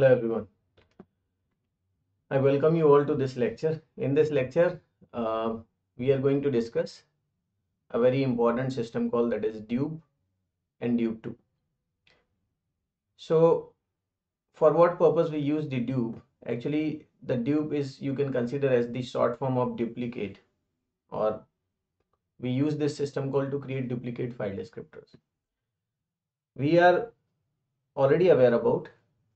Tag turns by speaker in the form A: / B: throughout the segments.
A: Hello everyone. I welcome you all to this lecture. In this lecture, uh, we are going to discuss a very important system call that is dup and dup2. So for what purpose we use the dup? Actually, the dup is you can consider as the short form of duplicate or we use this system call to create duplicate file descriptors. We are already aware about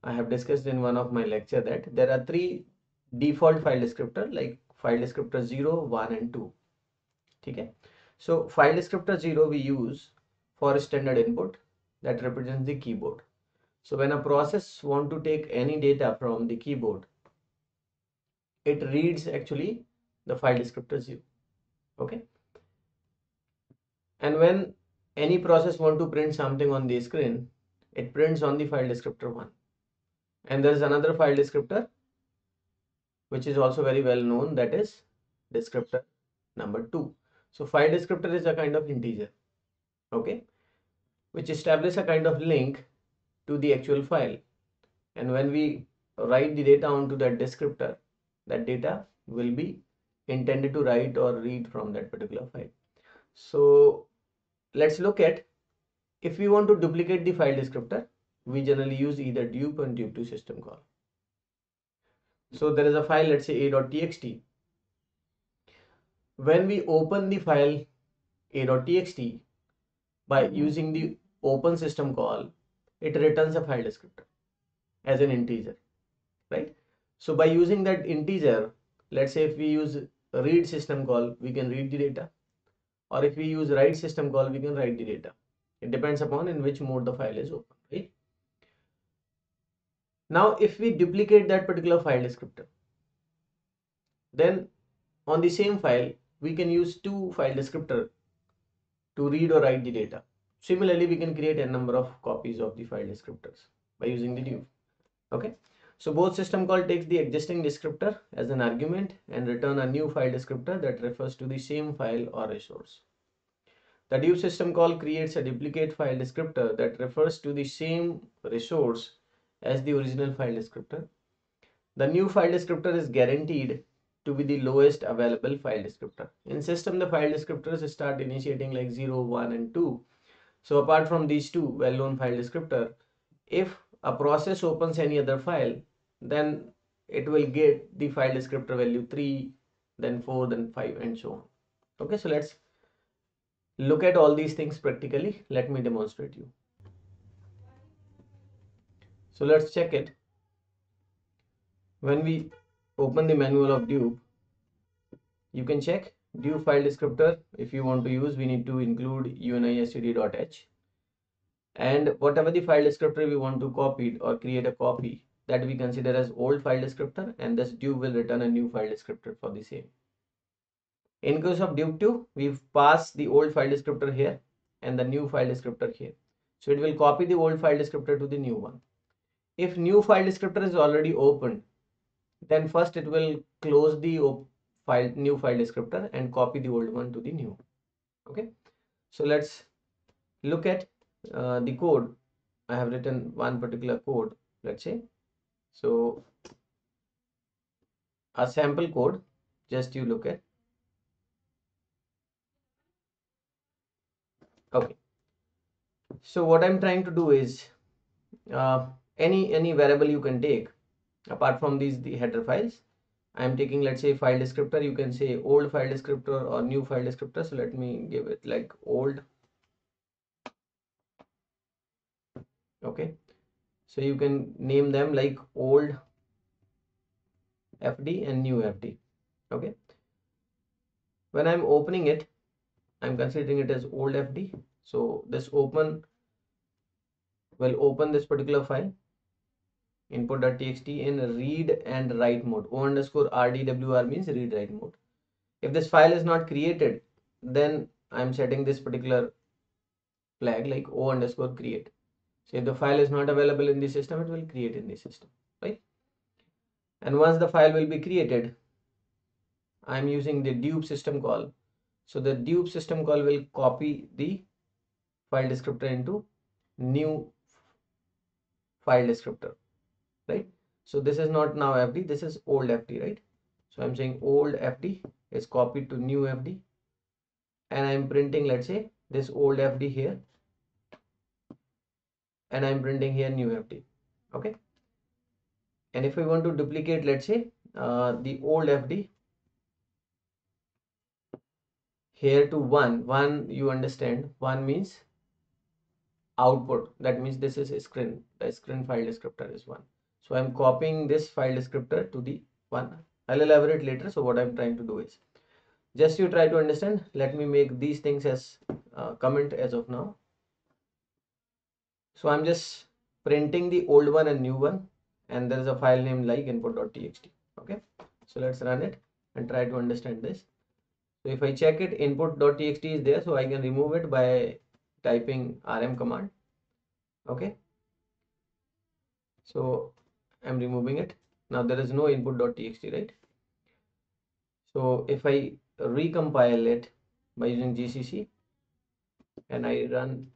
A: I have discussed in one of my lecture that there are three default file descriptor like file descriptor 0, 1 and 2. Okay. So file descriptor 0 we use for standard input that represents the keyboard. So when a process want to take any data from the keyboard, it reads actually the file descriptor 0. Okay. And when any process want to print something on the screen, it prints on the file descriptor 1 and there is another file descriptor which is also very well known that is descriptor number 2 so file descriptor is a kind of integer okay which establish a kind of link to the actual file. And when we write the data onto that descriptor that data will be intended to write or read from that particular file. So let's look at if we want to duplicate the file descriptor we generally use either dup and dup2 system call. So there is a file, let's say a.txt. When we open the file a.txt by using the open system call, it returns a file descriptor as an integer, right? So by using that integer, let's say if we use read system call, we can read the data. Or if we use write system call, we can write the data. It depends upon in which mode the file is open? Now, if we duplicate that particular file descriptor, then on the same file, we can use two file descriptor to read or write the data. Similarly, we can create a number of copies of the file descriptors by using the dup. Okay. So both system call takes the existing descriptor as an argument and return a new file descriptor that refers to the same file or resource. The dup system call creates a duplicate file descriptor that refers to the same resource as the original file descriptor. The new file descriptor is guaranteed to be the lowest available file descriptor. In system, the file descriptors start initiating like 0, 1 and 2. So apart from these two well-known file descriptor, if a process opens any other file, then it will get the file descriptor value 3, then 4, then 5 and so on. Okay, so let's look at all these things practically. Let me demonstrate you. So let's check it. When we open the manual of dup, you can check dup file descriptor. If you want to use, we need to include unistd.h and whatever the file descriptor we want to copy or create a copy that we consider as old file descriptor and this dup will return a new file descriptor for the same. In case of dup2, we've passed the old file descriptor here and the new file descriptor here. So it will copy the old file descriptor to the new one if new file descriptor is already opened then first it will close the file new file descriptor and copy the old one to the new. Okay? So let's look at uh, the code. I have written one particular code let's say. So a sample code just you look at. Okay. So what i'm trying to do is uh, any any variable you can take apart from these the header files. I am taking let's say file descriptor. You can say old file descriptor or new file descriptor. So let me give it like old. Okay. So you can name them like old fd and new fd okay. When i'm opening it i'm considering it as old fd so this open will open this particular file input.txt in read and write mode. O underscore rdwr means read write mode. If this file is not created then i'm setting this particular flag like o underscore create. So if the file is not available in the system it will create in the system right? And once the file will be created i'm using the dup system call. So the dup system call will copy the file descriptor into new file descriptor right? So this is not now fd this is old fd right? So i'm saying old fd is copied to new fd and i'm printing let's say this old fd here. And i'm printing here new fd okay? And if we want to duplicate let's say uh, the old fd here to 1 1 you understand 1 means output. That means this is screen the screen file descriptor is 1 so i'm copying this file descriptor to the one. I'll elaborate later. So what i'm trying to do is just you try to understand. Let me make these things as uh, comment as of now. So i'm just printing the old one and new one. And there is a file name like input.txt okay? So let's run it and try to understand this. So if i check it input.txt is there. So i can remove it by typing rm command. Okay? So i'm removing it now there is no input.txt right so if i recompile it by using gcc and i run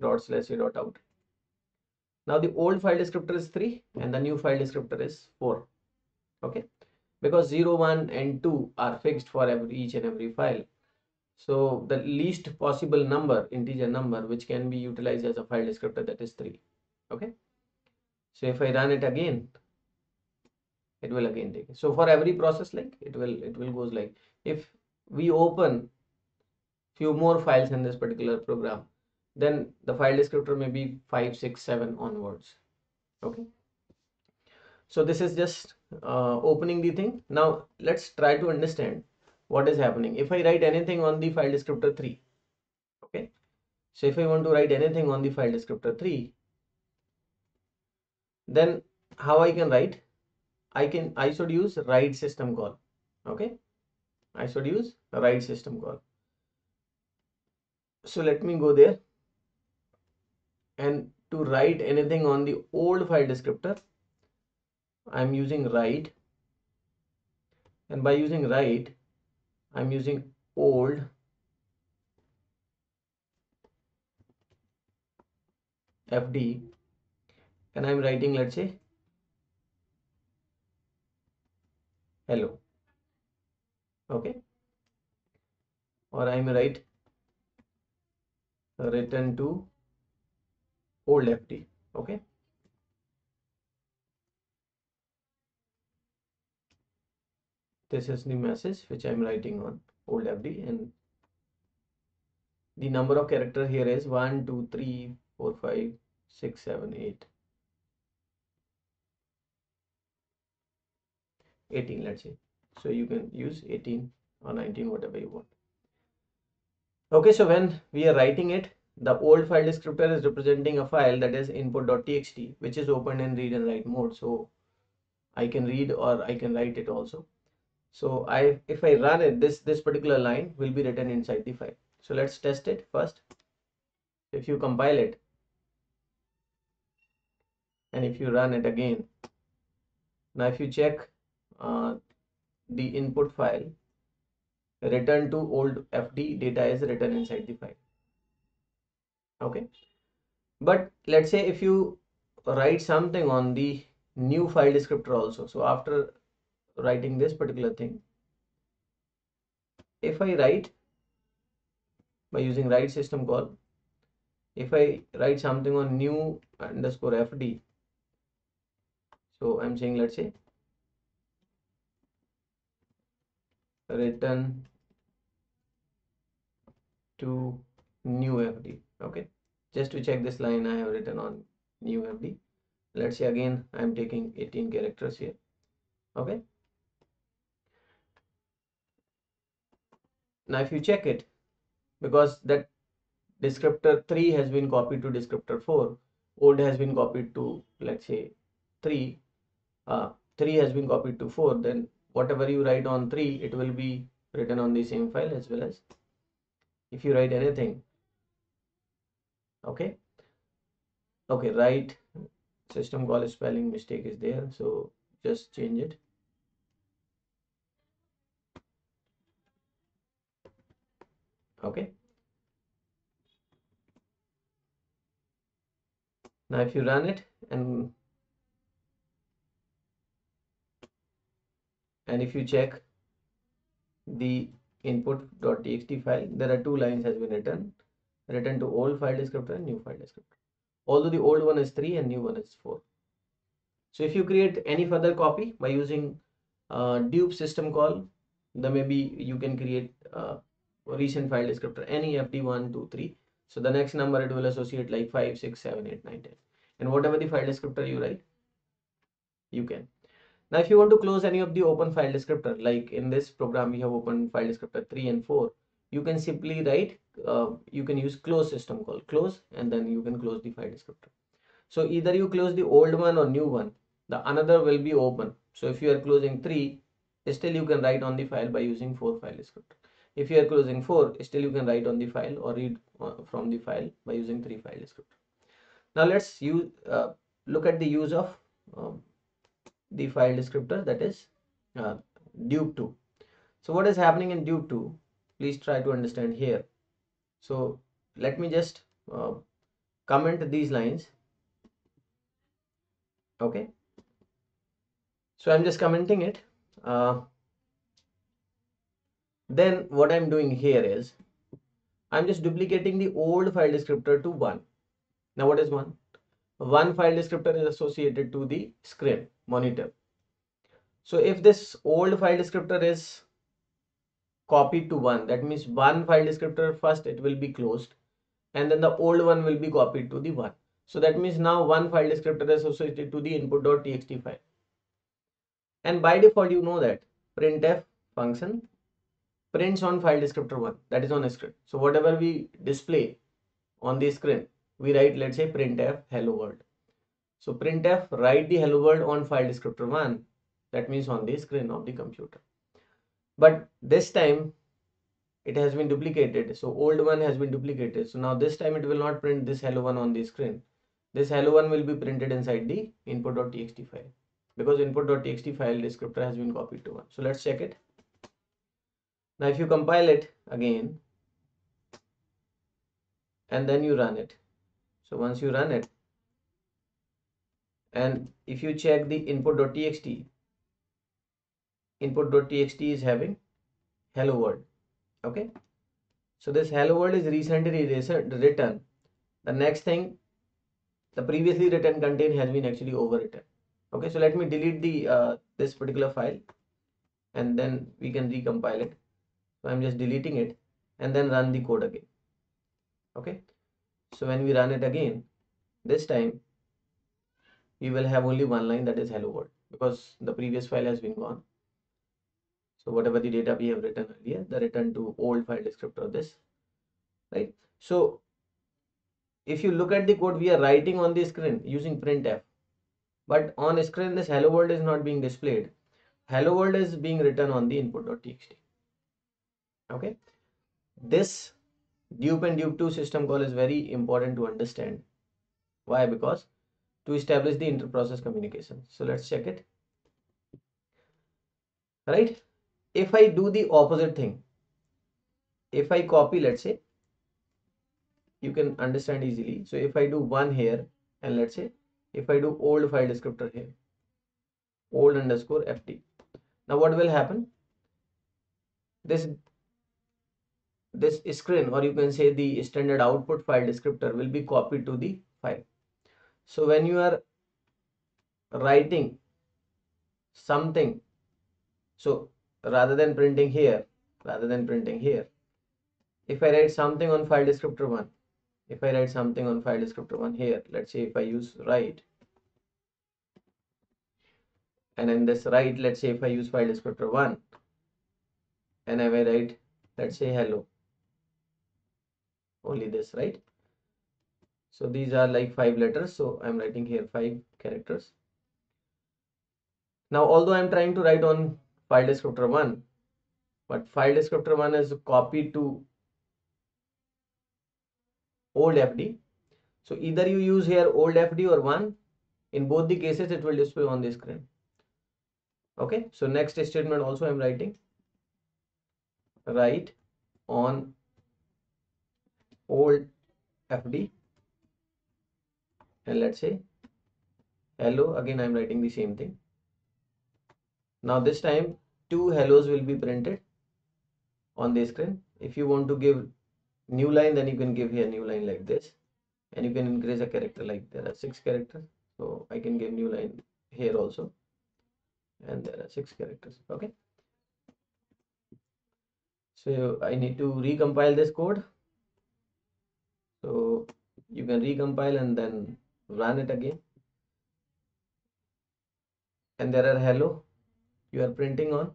A: dot slash dot out now the old file descriptor is 3 and the new file descriptor is 4 okay because 0 1 and 2 are fixed for every each and every file so the least possible number, integer number, which can be utilized as a file descriptor that is 3. Okay. So if I run it again, it will again take it. So for every process like it will, it will goes like if we open few more files in this particular program, then the file descriptor may be 5, 6, 7 onwards. Okay. So this is just uh, opening the thing. Now let's try to understand what is happening if I write anything on the file descriptor 3 okay so if I want to write anything on the file descriptor 3 then how I can write? I can I should use write system call okay? I should use write system call. So let me go there and to write anything on the old file descriptor I'm using write. And by using write I'm using old. FD and I'm writing let's say? Hello. Okay. Or I'm write return to old FD okay. This is the message which I'm writing on old FD and the number of character here is 1 2 3 4 5 6 7 8 18 let's say so you can use 18 or 19 whatever you want okay so when we are writing it the old file descriptor is representing a file that is input.txt which is open in read and write mode so I can read or I can write it also so I, if I run it, this, this particular line will be written inside the file. So let's test it first. If you compile it, and if you run it again, now if you check uh, the input file, return to old FD data is written inside the file. Okay. But let's say if you write something on the new file descriptor also. So after writing this particular thing if I write by using write system call if I write something on new underscore fd so I'm saying let's say return to new fd okay? Just to check this line I have written on new fd let's say again I'm taking 18 characters here okay? Now if you check it because that descriptor 3 has been copied to descriptor 4 old has been copied to let's say 3 uh, 3 has been copied to 4 then whatever you write on 3 it will be written on the same file as well as if you write anything. Okay? Okay write system call spelling mistake is there so just change it. Okay? Now if you run it and and if you check the input.txt file there are two lines has been written written to old file descriptor and new file descriptor. Although the old one is 3 and new one is 4 so if you create any further copy by using uh, dup system call then maybe you can create uh, recent file descriptor any fd1 2 3 so the next number it will associate like 5 6 7 8 9 10 and whatever the file descriptor you write you can now if you want to close any of the open file descriptor like in this program we have open file descriptor 3 and 4 you can simply write uh, you can use close system call close and then you can close the file descriptor. So either you close the old one or new one the another will be open. So if you are closing 3 still you can write on the file by using 4 file descriptor. If you are closing 4 still you can write on the file or read uh, from the file by using 3 file descriptor. Now let's use uh, look at the use of um, the file descriptor that is uh, dup 2 so what is happening in dup 2 please try to understand here. So let me just uh, comment these lines. Okay? So i'm just commenting it. Uh, then what i'm doing here is i'm just duplicating the old file descriptor to one. Now what is one one file descriptor is associated to the screen monitor. So if this old file descriptor is copied to one that means one file descriptor first it will be closed and then the old one will be copied to the one. So that means now one file descriptor is associated to the input.txt file. And by default you know that printf function prints on file descriptor one that is on a screen. So whatever we display on the screen we write let's say printf hello world. So printf write the hello world on file descriptor one. That means on the screen of the computer. But this time it has been duplicated. So old one has been duplicated. So now this time it will not print this hello one on the screen. This hello one will be printed inside the input.txt file. Because input.txt file descriptor has been copied to one. So let's check it. Now if you compile it again and then you run it so once you run it and if you check the input.txt input.txt is having hello world okay? So this hello world is recently written. The next thing the previously written content has been actually overwritten okay? So let me delete the uh, this particular file and then we can recompile it. So i'm just deleting it and then run the code again okay so when we run it again this time we will have only one line that is hello world because the previous file has been gone. So whatever the data we have written earlier the return to old file descriptor of this right? So if you look at the code we are writing on the screen using printf but on screen this hello world is not being displayed. Hello world is being written on the input.txt okay? This dup and dup 2 system call is very important to understand why because to establish the inter-process communication so let's check it right if I do the opposite thing, if I copy, let's say, you can understand easily. So if I do one here, and let's say, if I do old file descriptor here, old underscore FD. Now what will happen? This this screen or you can say the standard output file descriptor will be copied to the file. So when you are writing something, so rather than printing here rather than printing here if I write something on file descriptor 1 if I write something on file descriptor 1 here let's say if I use write and in this write let's say if I use file descriptor 1 and I write let's say hello only this right? So these are like five letters. So I'm writing here five characters. Now although I'm trying to write on file descriptor 1 but file descriptor 1 is copied to old fd so either you use here old fd or 1 in both the cases it will display on the screen. Okay? So next statement also i'm writing. Write on old fd and let's say hello again i'm writing the same thing. Now this time two hellos will be printed on the screen. If you want to give new line then you can give here new line like this. And you can increase a character like there are six characters. So i can give new line here also. And there are six characters. Okay. So i need to recompile this code you can recompile and then run it again. And there are hello you are printing on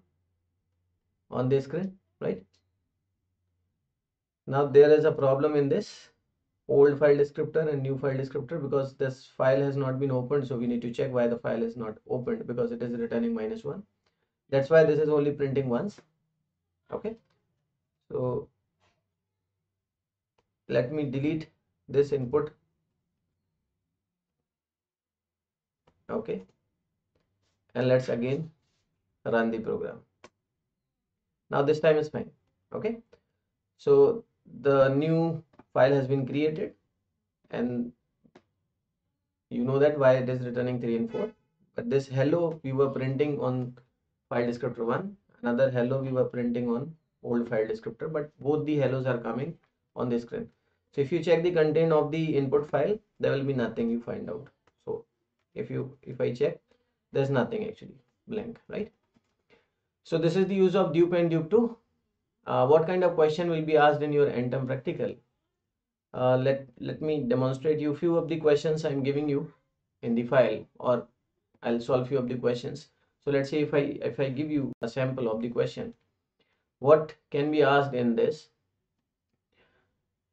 A: on the screen right? Now there is a problem in this old file descriptor and new file descriptor because this file has not been opened so we need to check why the file is not opened because it is returning minus one. That's why this is only printing once okay? So let me delete this input. Okay. And let's again run the program. Now this time is fine. Okay. So the new file has been created and you know that why it is returning 3 and 4 but this hello we were printing on file descriptor 1 another hello we were printing on old file descriptor. But both the hellos are coming on the screen so if you check the content of the input file there will be nothing you find out. So if you if i check there's nothing actually blank right? So this is the use of dup and dup 2 uh, what kind of question will be asked in your end term practical? Uh, let let me demonstrate you few of the questions i'm giving you in the file or i'll solve few of the questions. So let's say if i if i give you a sample of the question what can be asked in this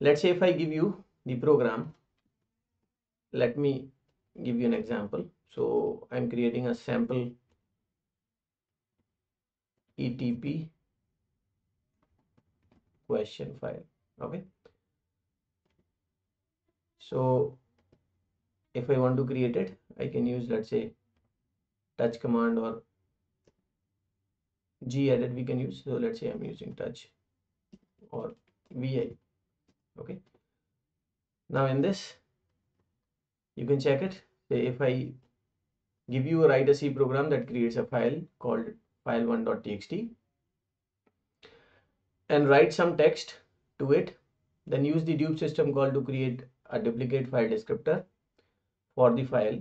A: let's say if i give you the program let me give you an example. So i'm creating a sample etp question file okay? So if i want to create it i can use let's say touch command or gedit we can use. So let's say i'm using touch or vi now in this you can check it. Say if i give you a write a c program that creates a file called file1.txt and write some text to it then use the dup system call to create a duplicate file descriptor for the file.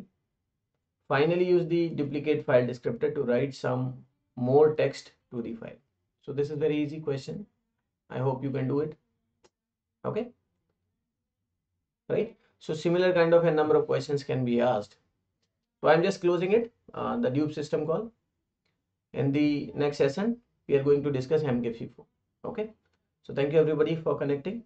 A: Finally use the duplicate file descriptor to write some more text to the file. So this is very easy question. I hope you can do it. Okay right? So similar kind of a number of questions can be asked. So i'm just closing it uh, the dup system call. In the next session we are going to discuss MK FIFO okay? So thank you everybody for connecting